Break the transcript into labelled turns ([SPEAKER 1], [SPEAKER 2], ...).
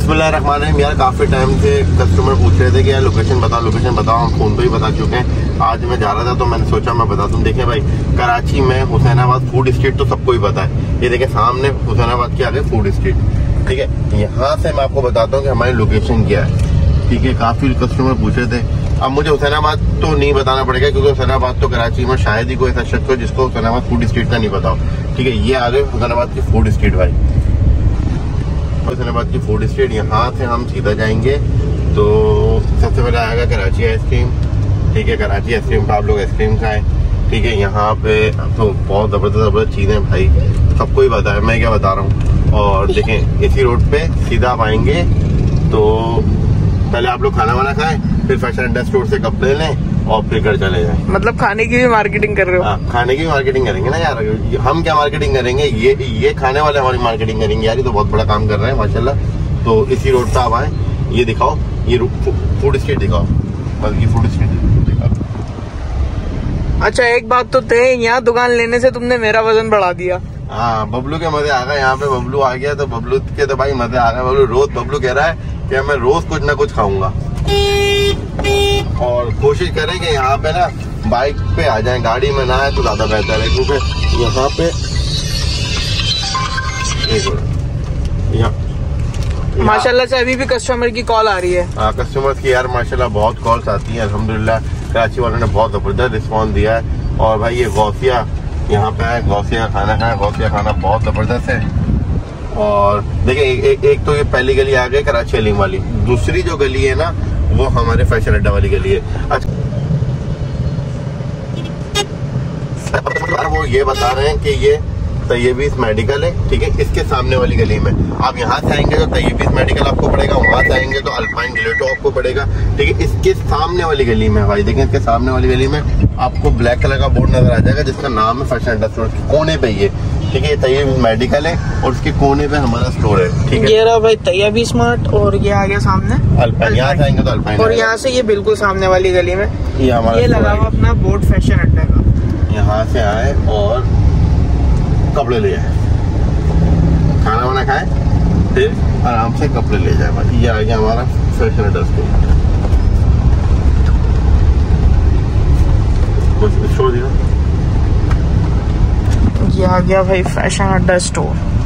[SPEAKER 1] बिस्मिल्लाह यार, काफ़ी टाइम से कस्टमर पूछ रहे थे कि यार लोकेशन बताओ लोकेशन बताओ, हम फ़ोन पे ही बता चुके हैं। आज मैं जा रहा था तो मैंने सोचा, मैं बता दूँ देखें भाई, कराची में हुसैनाबाद फ़ूड स्ट्रीट तो सबको ही पता है। ये देखें सामने हुसैनाबाद के आगे फ़ूड स्ट्रीट ठीक है, यहाँ से मैं आपको बताता हूँ कि हमारी लोकेशन क्या है। ठीक है, काफ़ी कस्टमर पूछे थे। अब मुझे हुसैनाबाद तो नहीं बताना पड़ेगा, क्योंकि हुसैनाबाद तो कराची में शायद ही कोई ऐसा शख्स हो जिसको हुसैनाबाद फ़ूड स्ट्रीट का नहीं हो। ठीक है, ये आ गए हुसैनाबाद की फ़ूड स्ट्रीट भाई। हुसैनाबाद की फ़ूड स्ट्रीट यहाँ से हम सीधा जाएँगे। तो सबसे पहले आएगा कराची आइसक्रीम ठीक है, कराची आइसक्रीम पर आप लोग आइसक्रीम खाएँ। ठीक है, यहाँ पे तो बहुत ज़बरदस्त ज़बरदस्त चीज़ें भाई। सबको ही पता है, मैं क्या बता रहा हूँ। और देखें, इसी रोड पे सीधा आप आएँगे। तो पहले आप लोग खाना वाना खाएँ फिर फ़ैशन इंडस्ट्री स्टोर से कपड़े लें और फिर घर चले जाए।
[SPEAKER 2] मतलब खाने की भी मार्केटिंग कर रहे हो?
[SPEAKER 1] हाँ, खाने की भी मार्केटिंग करेंगे ना यार। हम क्या मार्केटिंग करेंगे? ये ये खाने वाले हमारी मार्केटिंग करेंगे। यार ये तो बहुत बड़ा काम कर रहे हैं माशाल्लाह। तो इसी रोड पे आप आए ये दिखाओ ये फ़ूड स्ट्रीट दिखाओ। बल्कि फ़ूड स्ट्रीट दिखाओ।
[SPEAKER 2] अच्छा एक बात तो तय यहाँ दुकान लेने से तुमने मेरा वज़न बढ़ा दिया।
[SPEAKER 1] हाँ बबलू के मज़े आ गए यहाँ पे बबलू आ गया तो बबलू के तो भाई मज़े आ गए बबलू रोज बबलू कह रहा है कि मैं रोज कुछ ना कुछ खाऊँगा। और कोशिश करें कि यहाँ पे ना बाइक पे आ जाए गाड़ी में ना आए तो ज़्यादा बेहतर है क्योंकि यहाँ पे
[SPEAKER 2] माशाल्लाह से अभी भी कस्टमर की कॉल आ रही है।
[SPEAKER 1] हाँ कस्टमर की यार माशाल्लाह बहुत कॉल्स आती हैं अल्हम्दुलिल्लाह कराची वालों ने बहुत ज़बरदस्त रिस्पॉन्स दिया है। और भाई ये गौसिया यहाँ पे है गौसिया खाना खाए गौसिया खाना बहुत ज़बरदस्त है। और देखिए एक, एक तो ये पहली गली आ गई कराची अलीम वाली। दूसरी जो गली है ना वो हमारे फ़ैशन अड्डा वाली गली है अच्छा। वो ये बता रहे हैं कि ये तयबीस मेडिकल है, ठीक है? इसके सामने वाली गली में। आप यहाँ से आएँगे तो तयबीस मेडिकल आपको पड़ेगा, वहाँ से आएँगे तो अल्पाइन डिलेटो आपको पड़ेगा, ठीक है? इसके सामने वाली गली में, भाई, देखें इसके सामने वाली गली में आपको ब्लैक कलर का बोर्ड नज़र आ जाएगा, जिसका नाम है फ़ैशन अड्डा स्टोर, कोने पे ये। ठीक है तैयब मेडिकल है और उसके कोने पे हमारा स्टोर है ठीक है?
[SPEAKER 2] ये रहा भाई तैयब स्मार्ट और ये आ गया सामने।
[SPEAKER 1] अल्पाइन यहाँ से आएँगे तो अल्पाइन
[SPEAKER 2] और यहाँ से ये बिल्कुल सामने वाली गली में।
[SPEAKER 1] ये हमारा
[SPEAKER 2] ये लगा हुआ अपना बोर्ड फ़ैशन अड्डा का।
[SPEAKER 1] यहाँ से आए और कपड़े ले आए। खाना वाना खाए फिर आराम से कपड़े ले जाए भाई। ये आ गया हमारा फ़ैशन अड्डा स्टोर कुछ छोड़ दिया।
[SPEAKER 2] ये आ गया भाई फ़ैशन अड्डा स्टोर।